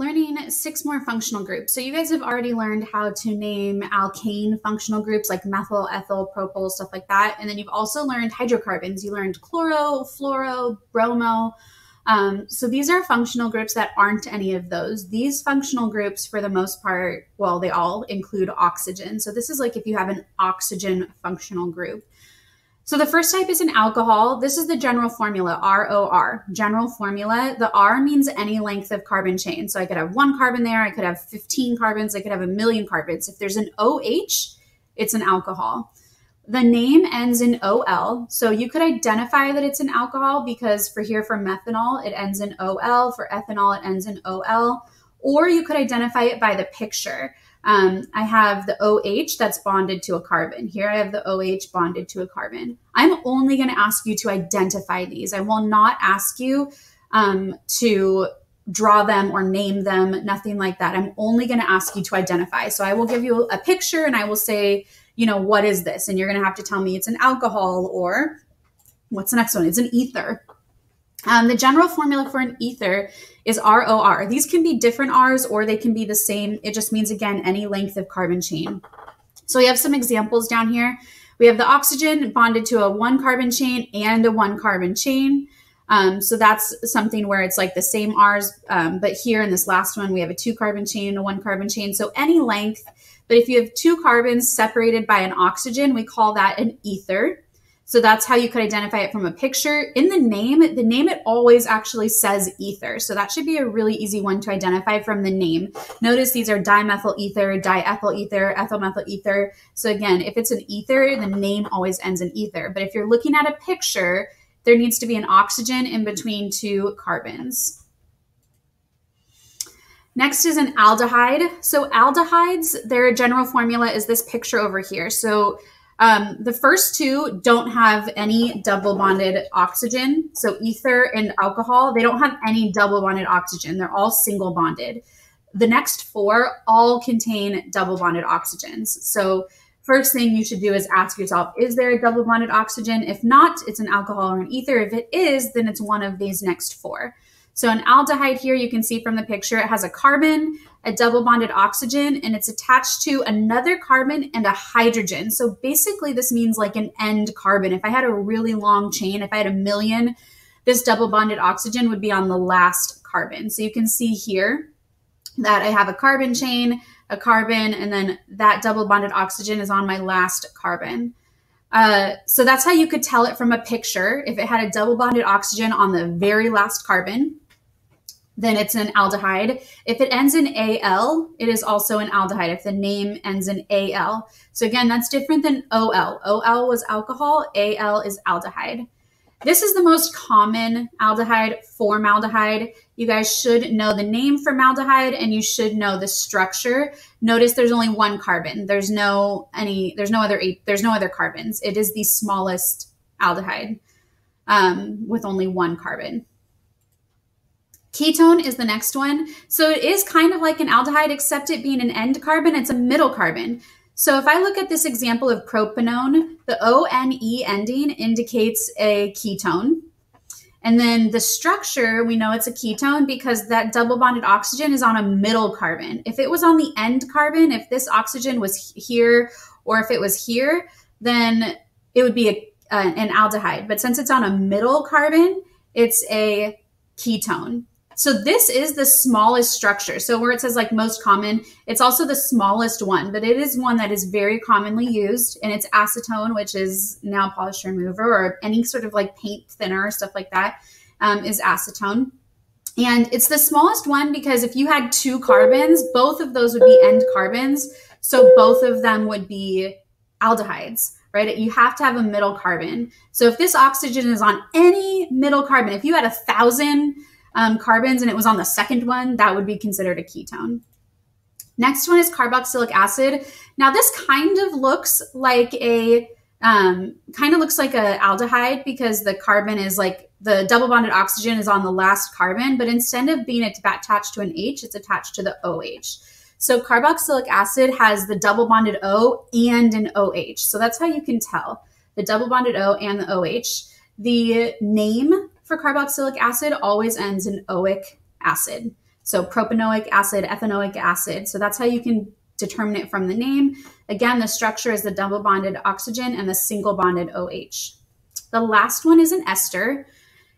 learning six more functional groups. So you guys have already learned how to name alkane functional groups like methyl, ethyl, propyl, stuff like that. And then you've also learned hydrocarbons. You learned chloro, fluoro, bromo. Um, so these are functional groups that aren't any of those. These functional groups, for the most part, well, they all include oxygen. So this is like if you have an oxygen functional group. So the first type is an alcohol. This is the general formula, ROR, general formula. The R means any length of carbon chain. So I could have one carbon there, I could have 15 carbons, I could have a million carbons. If there's an OH, it's an alcohol. The name ends in OL. So you could identify that it's an alcohol because for here for methanol, it ends in OL. For ethanol, it ends in OL. Or you could identify it by the picture. Um, I have the OH that's bonded to a carbon. Here I have the OH bonded to a carbon. I'm only going to ask you to identify these. I will not ask you um, to draw them or name them, nothing like that. I'm only going to ask you to identify. So I will give you a picture and I will say, you know, what is this? And you're going to have to tell me it's an alcohol or what's the next one? It's an ether. Um, the general formula for an ether is ROR. These can be different R's or they can be the same. It just means, again, any length of carbon chain. So we have some examples down here. We have the oxygen bonded to a one carbon chain and a one carbon chain. Um, so that's something where it's like the same R's, um, but here in this last one, we have a two carbon chain and a one carbon chain. So any length, but if you have two carbons separated by an oxygen, we call that an ether. So that's how you could identify it from a picture. In the name, the name it always actually says ether. So that should be a really easy one to identify from the name. Notice these are dimethyl ether, diethyl ether, ethyl methyl ether. So again, if it's an ether, the name always ends in ether. But if you're looking at a picture, there needs to be an oxygen in between two carbons. Next is an aldehyde. So aldehydes, their general formula is this picture over here. So um, the first two don't have any double bonded oxygen. So ether and alcohol, they don't have any double bonded oxygen. They're all single bonded. The next four all contain double bonded oxygens. So first thing you should do is ask yourself, is there a double bonded oxygen? If not, it's an alcohol or an ether. If it is, then it's one of these next four. So an aldehyde here, you can see from the picture, it has a carbon, a double bonded oxygen, and it's attached to another carbon and a hydrogen. So basically this means like an end carbon. If I had a really long chain, if I had a million, this double bonded oxygen would be on the last carbon. So you can see here that I have a carbon chain, a carbon, and then that double bonded oxygen is on my last carbon. Uh, so that's how you could tell it from a picture. If it had a double bonded oxygen on the very last carbon, then it's an aldehyde. If it ends in AL, it is also an aldehyde if the name ends in AL. So again, that's different than OL. OL was alcohol, AL is aldehyde. This is the most common aldehyde, formaldehyde. You guys should know the name formaldehyde and you should know the structure. Notice there's only one carbon. There's no any there's no other there's no other carbons. It is the smallest aldehyde um, with only one carbon. Ketone is the next one. So it is kind of like an aldehyde, except it being an end carbon, it's a middle carbon. So if I look at this example of propanone, the ONE ending indicates a ketone. And then the structure, we know it's a ketone because that double bonded oxygen is on a middle carbon. If it was on the end carbon, if this oxygen was here or if it was here, then it would be a, uh, an aldehyde. But since it's on a middle carbon, it's a ketone. So this is the smallest structure. So where it says like most common, it's also the smallest one, but it is one that is very commonly used and it's acetone, which is nail polish remover or any sort of like paint thinner stuff like that, um, is acetone. And it's the smallest one because if you had two carbons, both of those would be end carbons. So both of them would be aldehydes right? You have to have a middle carbon. So if this oxygen is on any middle carbon, if you had a thousand um, carbons and it was on the second one, that would be considered a ketone. Next one is carboxylic acid. Now this kind of looks like a um, kind of looks like a aldehyde because the carbon is like the double bonded oxygen is on the last carbon, but instead of being attached to an H, it's attached to the OH. So carboxylic acid has the double bonded O and an OH. So that's how you can tell the double bonded O and the OH. The name for carboxylic acid always ends in oic acid. So propanoic acid, ethanoic acid. So that's how you can determine it from the name. Again, the structure is the double bonded oxygen and the single bonded OH. The last one is an ester.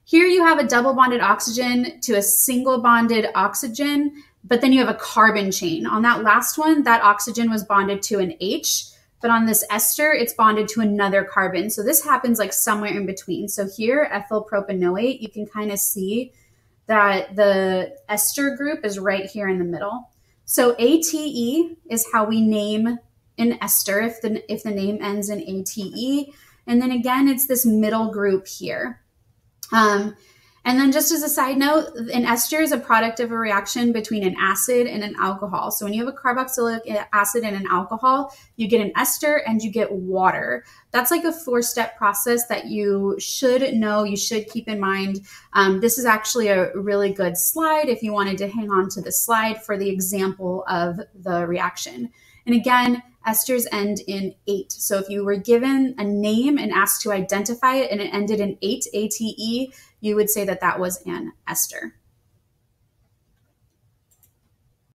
Here you have a double bonded oxygen to a single bonded oxygen, but then you have a carbon chain. On that last one, that oxygen was bonded to an H, but on this ester, it's bonded to another carbon. So this happens like somewhere in between. So here, ethyl propanoate, you can kind of see that the ester group is right here in the middle. So ATE is how we name an ester if the, if the name ends in ATE. And then again, it's this middle group here. Um, and then just as a side note, an ester is a product of a reaction between an acid and an alcohol. So when you have a carboxylic acid and an alcohol, you get an ester and you get water. That's like a four step process that you should know, you should keep in mind. Um, this is actually a really good slide if you wanted to hang on to the slide for the example of the reaction. And again, esters end in ATE. So if you were given a name and asked to identify it and it ended in ATE, A T E, you would say that that was an ester.